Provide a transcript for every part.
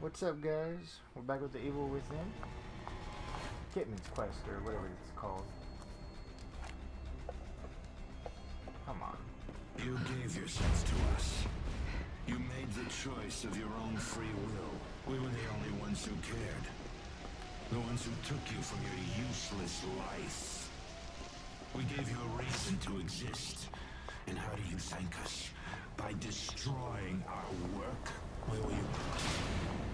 What's up, guys? We're back with the Evil Within. Kidman's Quest, or whatever it's called. Come on. You gave yourselves to us. You made the choice of your own free will. We were the only ones who cared. The ones who took you from your useless life. We gave you a reason to exist. And how do you thank us? By destroying our work? Where were you?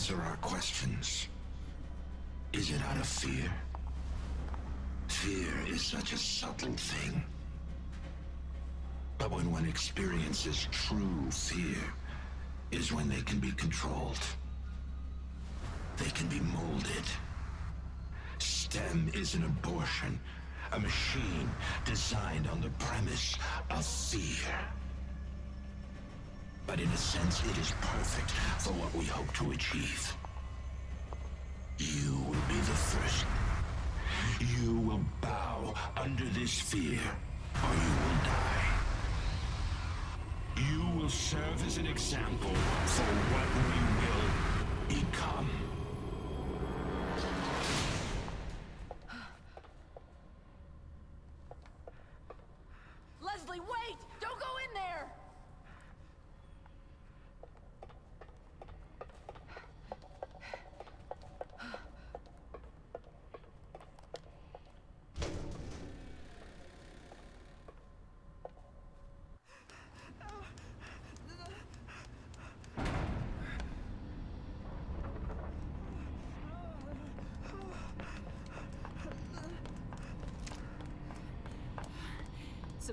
Answer our questions. Is it out of fear? Fear is such a subtle thing. But when one experiences true fear, is when they can be controlled. They can be molded. STEM is an abortion, a machine designed on the premise of fear. But in a sense, it is perfect what we hope to achieve. You will be the first. You will bow under this fear, or you will die. You will serve as an example for what we will become. Leslie, wait! Don't go in there!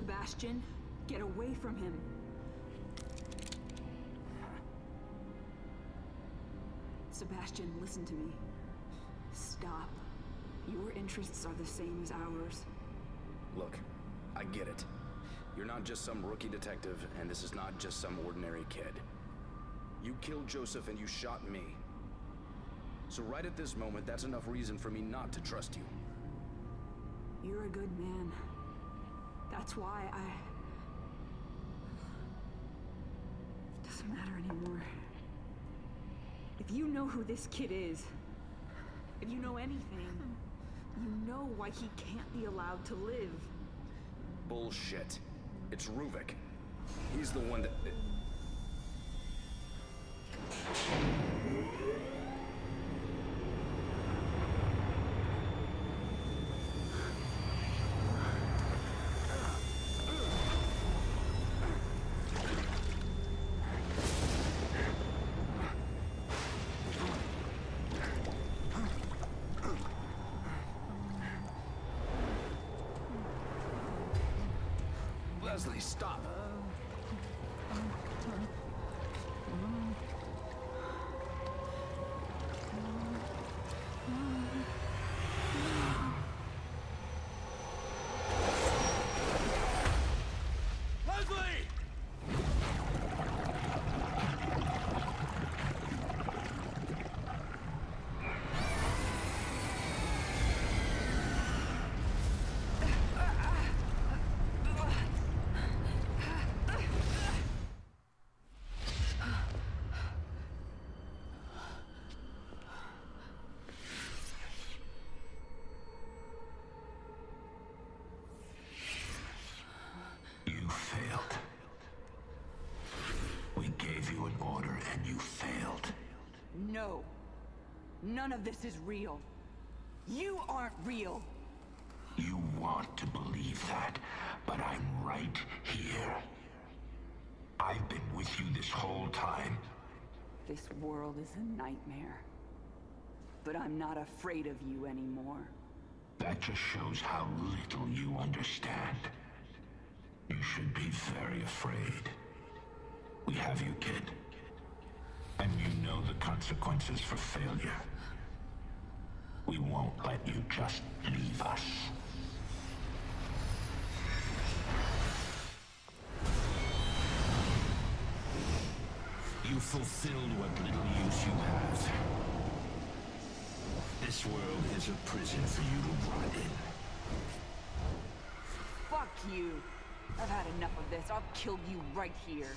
Sebastian, get away from him. Sebastian, listen to me. Stop. Your interests are the same as ours. Look, I get it. You're not just some rookie detective, and this is not just some ordinary kid. You killed Joseph and you shot me. So right at this moment, that's enough reason for me not to trust you. You're a good man. That's why I... It doesn't matter anymore. If you know who this kid is, if you know anything, you know why he can't be allowed to live. Bullshit. It's Ruvik. He's the one that... Leslie, stop! None of this is real. You aren't real. You want to believe that, but I'm right here. I've been with you this whole time. This world is a nightmare. But I'm not afraid of you anymore. That just shows how little you understand. You should be very afraid. We have you, kid. And you know the consequences for failure. We won't let you just leave us. You fulfilled what little use you have. This world is a prison for you to rot in. Fuck you. I've had enough of this. I'll kill you right here.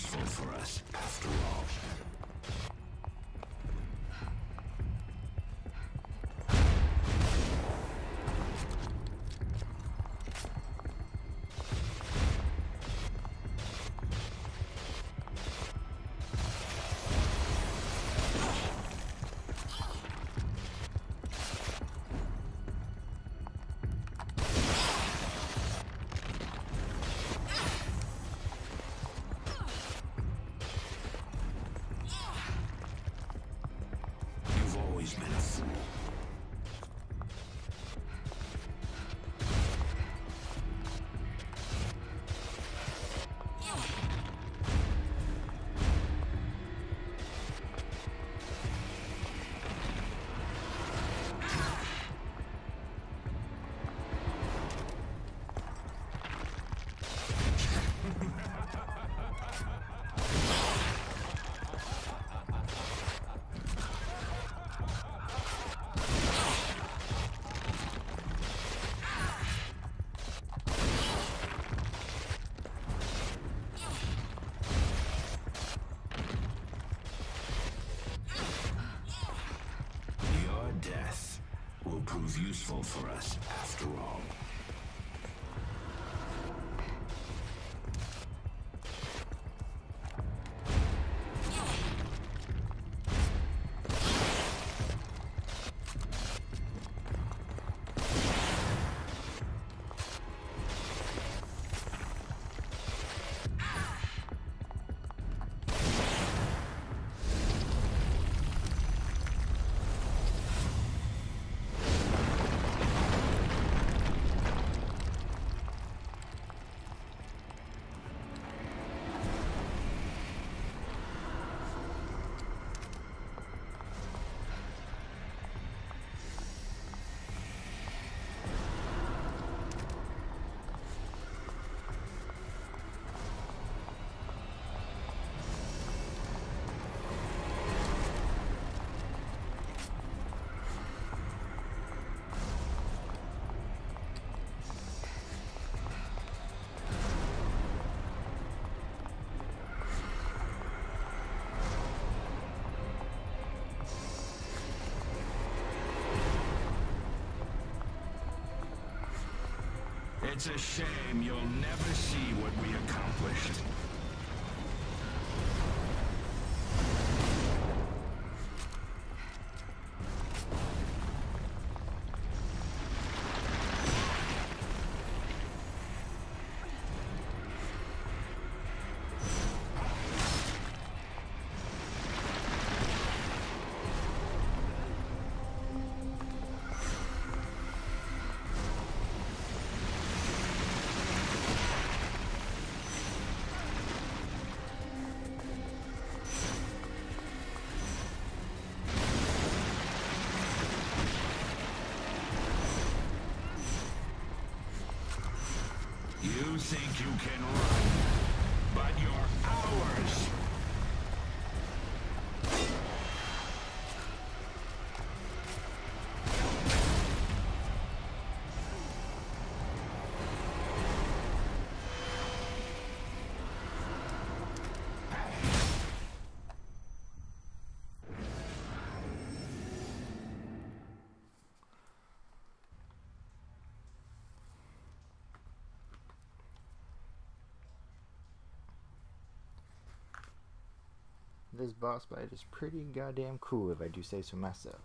Useful for us for us It's a shame you'll never see what we accomplished. This boss fight is pretty goddamn cool if I do say so myself.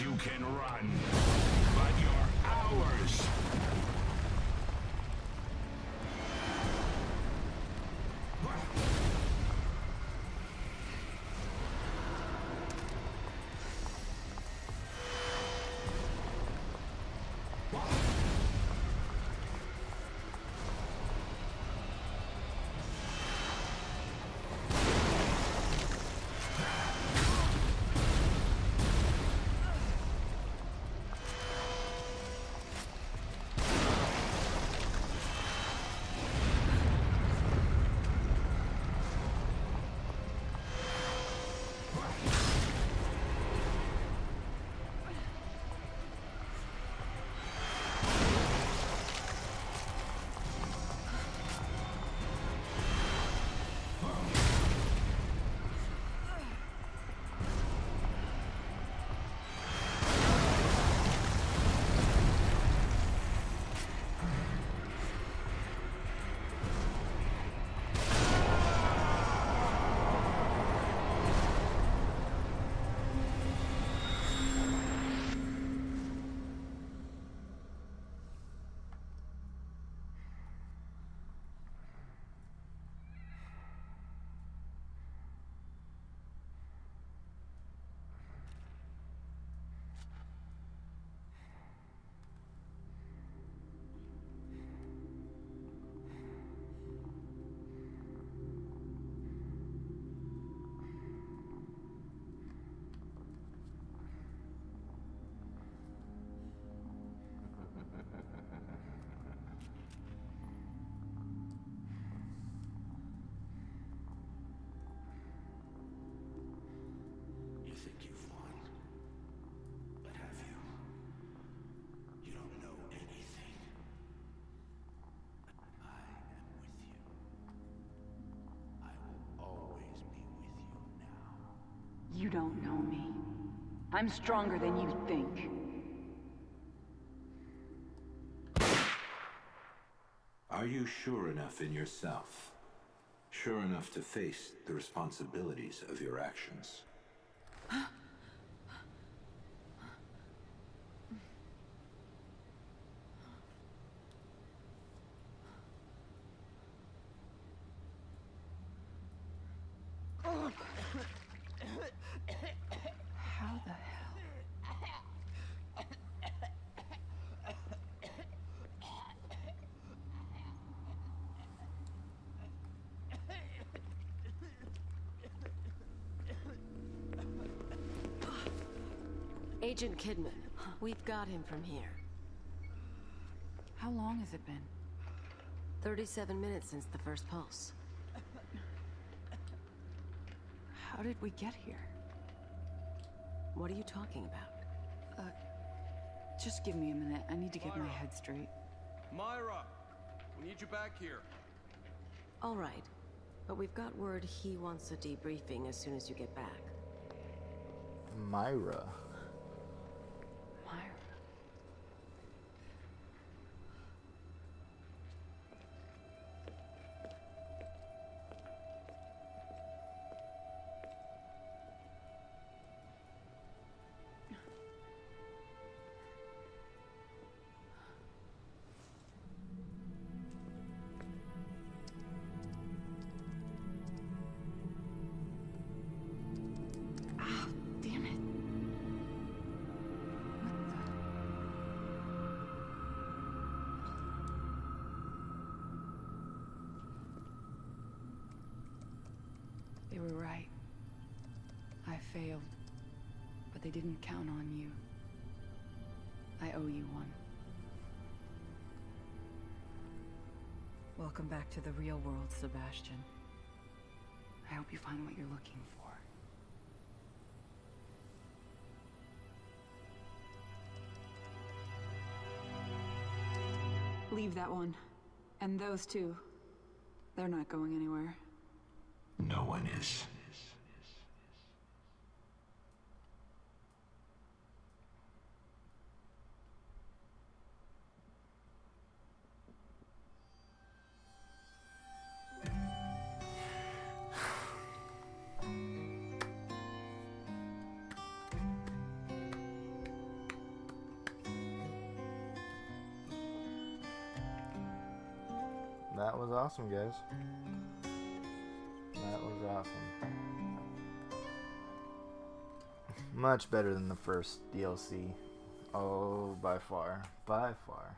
You can run, but you're ours. Don't know me. I'm stronger than you think. Are you sure enough in yourself? Sure enough to face the responsibilities of your actions? How the hell? Agent Kidman, we've got him from here. How long has it been? 37 minutes since the first pulse. How did we get here? What are you talking about? Uh, just give me a minute. I need to get my head straight. Myra, we need you back here. All right. But we've got word he wants a debriefing as soon as you get back. Myra. Myra. Were right. I failed. But they didn't count on you. I owe you one. Welcome back to the real world, Sebastian. I hope you find what you're looking for. Leave that one. And those two. They're not going anywhere. No one is. That was awesome, guys. Awesome. Much better than the first DLC. Oh, by far. By far.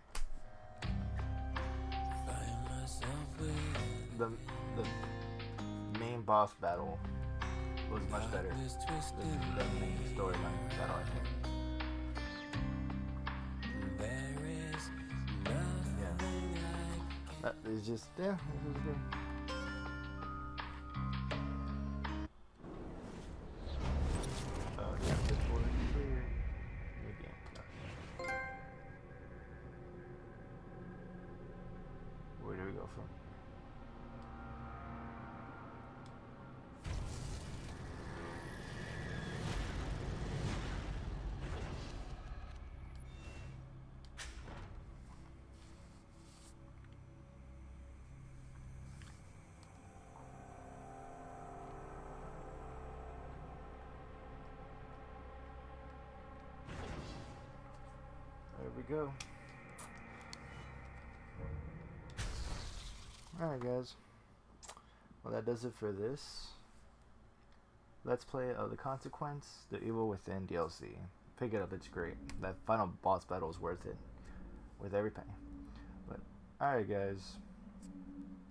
The, the main boss battle was much better than the main storyline battle, I think. Yeah. That is just, yeah, it was good. Go. Alright, guys. Well, that does it for this. Let's play of the Consequence, The Evil Within DLC. Pick it up, it's great. That final boss battle is worth it. With every penny. But, alright, guys.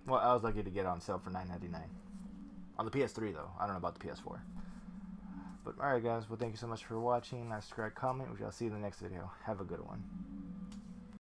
Well, I was lucky to get on sale for $9.99. On the PS3, though. I don't know about the PS4. But, alright, guys. Well, thank you so much for watching. Like, subscribe, comment. We shall see you in the next video. Have a good one.